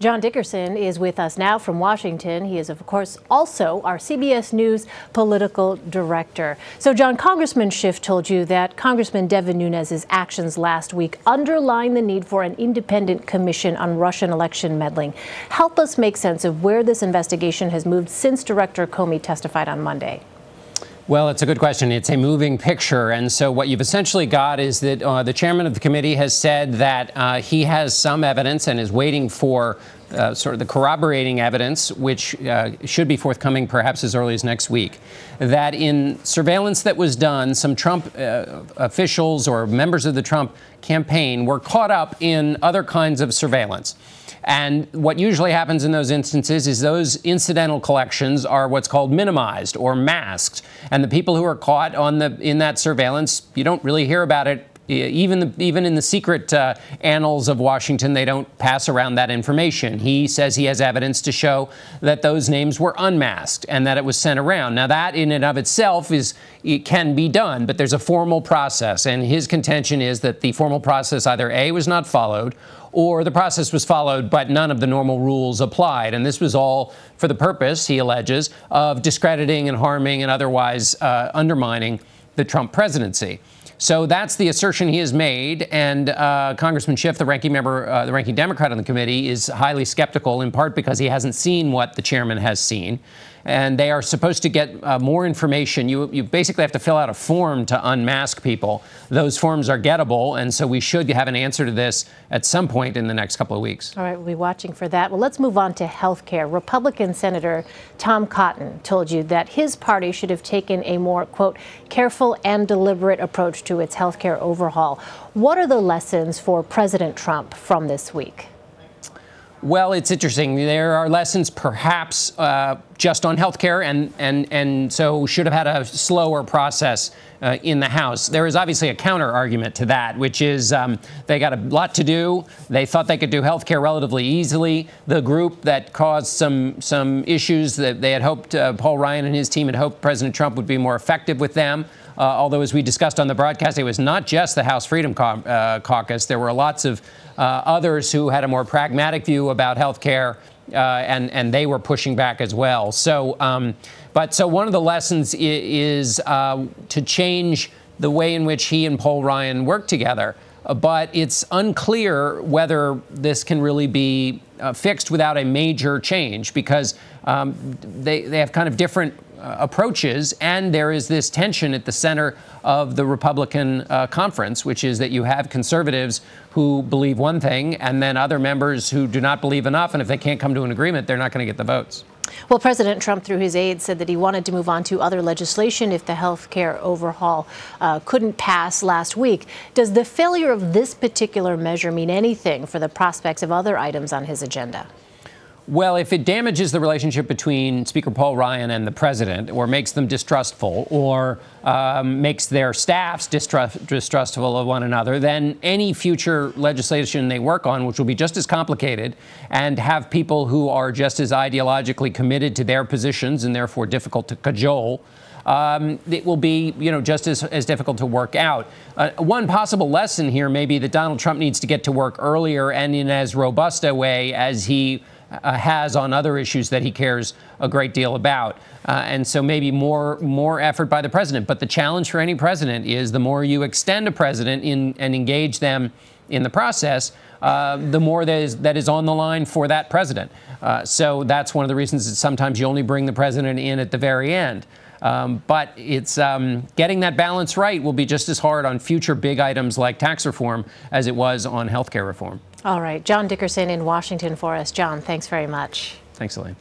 John Dickerson is with us now from Washington. He is, of course, also our CBS News political director. So, John, Congressman Schiff told you that Congressman Devin Nunes's actions last week underline the need for an independent commission on Russian election meddling. Help us make sense of where this investigation has moved since Director Comey testified on Monday. Well, it's a good question. It's a moving picture. And so, what you've essentially got is that uh, the chairman of the committee has said that uh, he has some evidence and is waiting for uh, sort of the corroborating evidence, which uh, should be forthcoming perhaps as early as next week, that in surveillance that was done, some Trump uh, officials or members of the Trump campaign were caught up in other kinds of surveillance. And what usually happens in those instances is those incidental collections are what's called minimized or masked. And the people who are caught on the in that surveillance, you don't really hear about it even the, even in the secret uh, annals of Washington, they don't pass around that information. He says he has evidence to show that those names were unmasked and that it was sent around. Now that in and of itself is it can be done, but there's a formal process, and his contention is that the formal process either a was not followed or the process was followed, but none of the normal rules applied. And this was all for the purpose, he alleges, of discrediting and harming and otherwise uh, undermining the Trump presidency. So that's the assertion he has made, and uh, Congressman Schiff, the ranking member, uh, the ranking Democrat on the committee, is highly skeptical, in part because he hasn't seen what the chairman has seen and they are supposed to get uh, more information. You, you basically have to fill out a form to unmask people. Those forms are gettable, and so we should have an answer to this at some point in the next couple of weeks. All right, we'll be watching for that. Well, let's move on to health care. Republican Senator Tom Cotton told you that his party should have taken a more, quote, careful and deliberate approach to its health care overhaul. What are the lessons for President Trump from this week? Well, it's interesting. There are lessons perhaps uh, just on healthcare, and, and, and so should have had a slower process uh, in the House. There is obviously a counter argument to that, which is um, they got a lot to do. They thought they could do healthcare relatively easily. The group that caused some, some issues that they had hoped, uh, Paul Ryan and his team had hoped President Trump would be more effective with them. Uh, although, as we discussed on the broadcast, it was not just the House Freedom uh, Caucus. There were lots of uh, others who had a more pragmatic view about health care, and, and they were pushing back as well. So, um, but so one of the lessons is to change the way in which he and Paul Ryan work together. But it's unclear whether this can really be uh, fixed without a major change because um, they, they have kind of different uh, approaches, and there is this tension at the center of the Republican uh, conference, which is that you have conservatives who believe one thing, and then other members who do not believe enough, and if they can't come to an agreement, they're not going to get the votes. Well, President Trump, through his aides, said that he wanted to move on to other legislation if the health care overhaul uh, couldn't pass last week. Does the failure of this particular measure mean anything for the prospects of other items on his agenda? Well, if it damages the relationship between Speaker Paul Ryan and the president, or makes them distrustful, or um, makes their staffs distrust, distrustful of one another, then any future legislation they work on, which will be just as complicated, and have people who are just as ideologically committed to their positions and therefore difficult to cajole, um, it will be, you know, just as, as difficult to work out. Uh, one possible lesson here may be that Donald Trump needs to get to work earlier and in as robust a way as he uh, has on other issues that he cares a great deal about. Uh, and so maybe more more effort by the president. But the challenge for any president is the more you extend a president in and engage them in the process, uh, the more that is, that is on the line for that president. Uh, so that's one of the reasons that sometimes you only bring the president in at the very end. Um, but it's um, getting that balance right will be just as hard on future big items like tax reform as it was on health care reform. All right. John Dickerson in Washington for us. John, thanks very much. Thanks, Elaine.